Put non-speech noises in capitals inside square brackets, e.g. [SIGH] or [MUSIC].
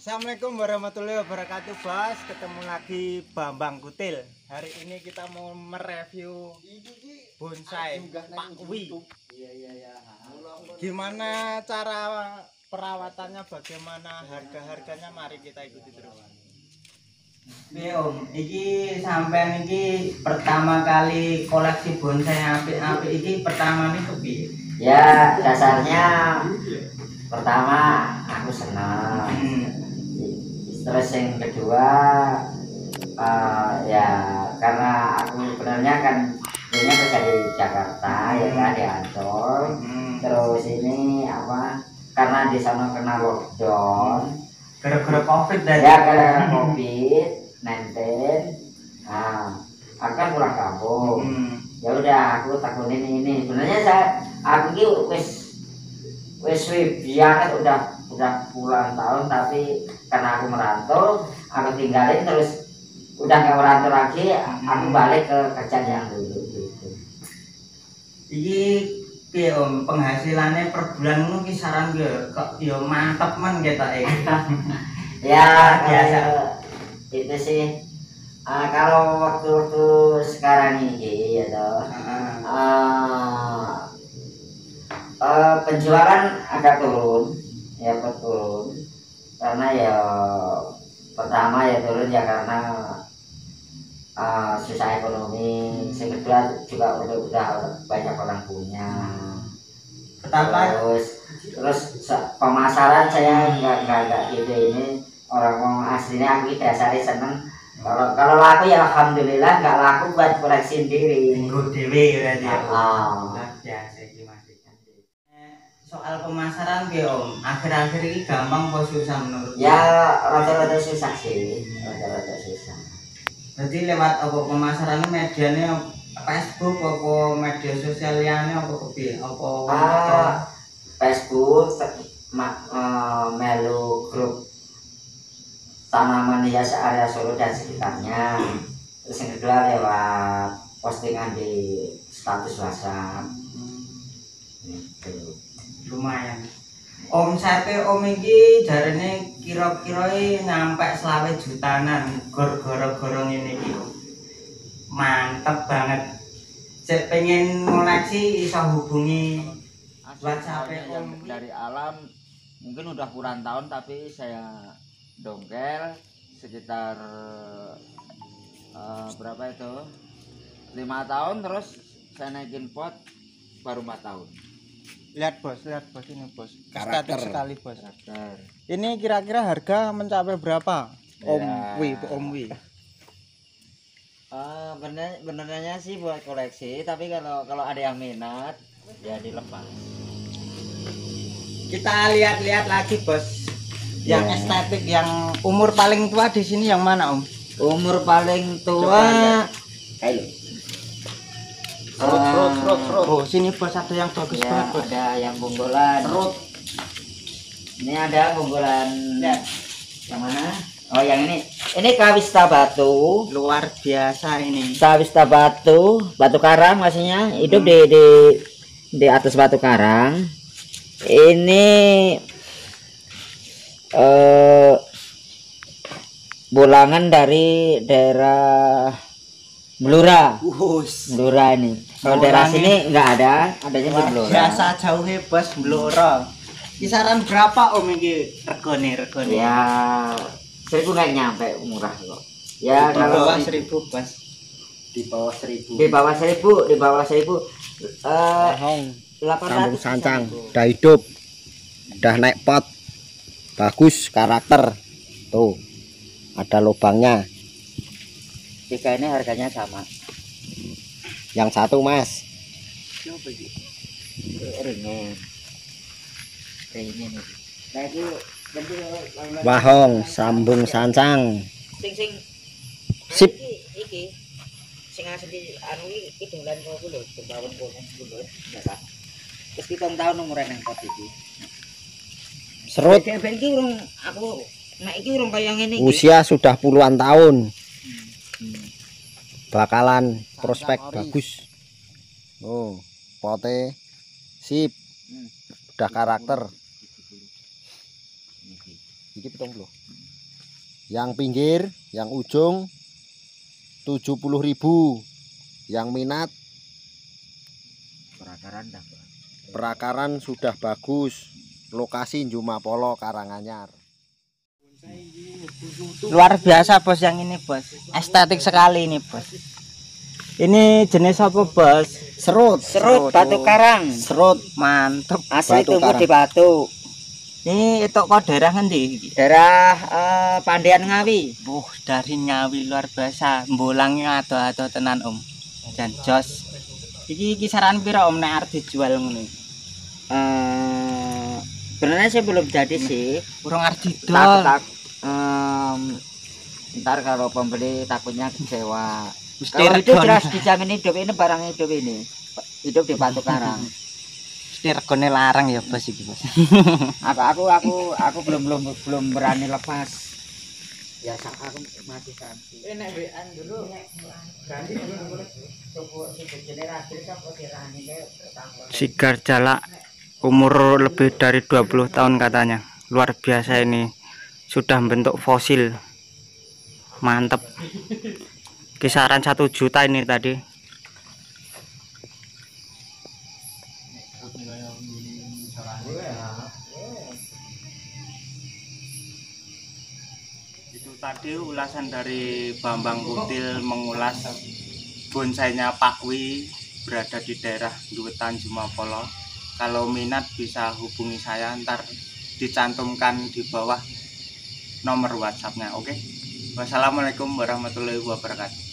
Assalamualaikum warahmatullahi wabarakatuh Bas. Ketemu lagi Bambang Kutil. Hari ini kita mau mereview bonsai Pak Wi. Gimana cara perawatannya? Bagaimana harga-harganya? Mari kita ikuti terus Piye Om, iki sampean iki pertama kali koleksi bonsai apik-apik iki pertama nih kepiye? Ya dasarnya pertama aku senang. Hmm. Terus yang kedua eh, ya karena aku sebenarnya kan punya kerja di Jakarta ya kan di Ancol. Hmm. Terus ini apa? Karena di sana kena lockdown. Gara-gara Covid dan Ya karena covid 19 Nah, aku kan pulang kampung. Hmm. ya udah aku takutin ini sebenarnya saya aku ini wis wis biar udah udah puluhan tahun tapi karena aku merantau aku tinggalin terus udah nggak merantau lagi aku balik ke kerjaan yang dulu gitu Iki piye Om, penghasilannya per bulan ngono kisaran ge kok ya mantep men ketoke. [LAUGHS] ya Biasa. eh, itu sih. Eh, kalau waktu-waktu sekarang ini ya toh. Eh, eh, penjualan agak turun. Ya turun. Karena ya pertama ya turun ya karena eh, susah ekonomi. Yang kedua juga udah, udah banyak orang punya. Betapa terus terus pemasaran saya nggak nggak nggak gitu ini orang orang aslinya aku dasarnya seneng kalau kalau laku ya alhamdulillah nggak laku buat koleksi sendiri minggu dhewe berarti ya. Ah. Maksudnya. Eh, Soal pemasaran ge Om, akhir-akhir ini gampang apa susah menurut Ya rada-rada susah sih, rada-rada susah. Berarti lewat apa pemasarannya medianya Facebook apa media sosial liane apa kepiye? Apa Ah, Facebook, te- ma- eh, melu grup tanaman hias area Solo dan sekitarnya. Terus yang kedua lewat postingan di status WhatsApp. Gitu. lumayan. Om sate om iki jarene kira-kira nyampe selawe jutanan gor-goro-goro ngene iki. Om. Mantep banget. Cek pengen ngoleksi iso hubungi WhatsApp yang Om. dari alam mungkin udah puluhan tahun tapi saya dongkel sekitar eh, berapa itu? Lima tahun terus saya naikin pot baru empat tahun. Lihat bos, lihat bos ini bos. Karakter. Sekali bos. Karakter. Ini kira-kira harga mencapai berapa? Om Ya. Wi, Om Wi Eh, bener benernya sih buat koleksi tapi kalau kalau ada yang minat ya dilepas. Kita lihat-lihat lagi bos Yang Ya. estetik, yang umur paling tua di sini yang mana Om? umur paling tua rot, Eh, rot, rot. Oh, sini bos ada yang bagus ya, banget bos. ada yang bungkulan Rot. ini ada bungkulan Lihat. yang mana oh yang ini ini kawista batu Luar biasa ini. kawista batu batu karang maksudnya hidup di di di atas batu karang ini eh bulangan dari daerah Blora Us. Blora ini. Kalau daerah sini nggak ada adanya di Blora biasa jauhnya bos Blora. Kisaran berapa Om ini? Regone regone? ya seribu nggak nyampe murah kok. Ya Di kalau bawah di- seribu bos. Di bawah seribu. di bawah seribu di bawah seribu eh delapan Kampung ratus Sancang udah hidup. Udah naik pot bagus karakter. Tuh ada lubangnya. Tiga ini harganya sama. Yang satu mas. Nah wahong sambung sancang sing sing. Sip. iki sing asli anu iki dolan lho ya Pak. Tahun umure nang pot iki serut. Aku nek iki urung kaya ngene iki. Usia sudah puluhan tahun. Hmm. bakalan prospek bagus. Oh pote sip. Hmm. udah karakter. Iki pitung puluh. Yang pinggir yang ujung 70.000 yang minat perakaran dah perakaran sudah bagus lokasi Juma Polo Karanganyar luar biasa bos yang ini bos estetik sekali ini bos Ini jenis apa, Bos? serut serut batu karang serut mantep Batu asli tumbuh karang. di batu Ini itu kok daerah ngendi? daerah eh, Pandian Ngawi Buh, dari Ngawi luar biasa. Mbulangnya ado-ado tenan, Om. Jan jos. Iki kisaran pira Om nek arep dijual ngono? eh sebenarnya sih belum jadi sih. Urung arep tak, em, ntar kalau pembeli takutnya kecewa. Kalau itu jelas dijamin hidup ini barang hidup ini. Hidup di batu karang. Mesti regone larang ya, Bos iki, Bos. [LAUGHS] aku aku aku aku belum belum belum berani lepas. Ya aku masih santai enak bean dulu. Ganti dulu coba generasi sampai dirani kayak Sigar Jalak umur lebih dari 20 tahun katanya. Luar biasa ini. Sudah bentuk fosil. Mantep. Kisaran satu juta ini tadi. Itu tadi ulasan dari Bambang Kutil mengulas bonsainya Pak Wi berada di daerah Duwetan Jumapolo. Kalau minat bisa hubungi saya ntar dicantumkan di bawah nomor WhatsAppnya. Oke. Wassalamualaikum warahmatullahi wabarakatuh.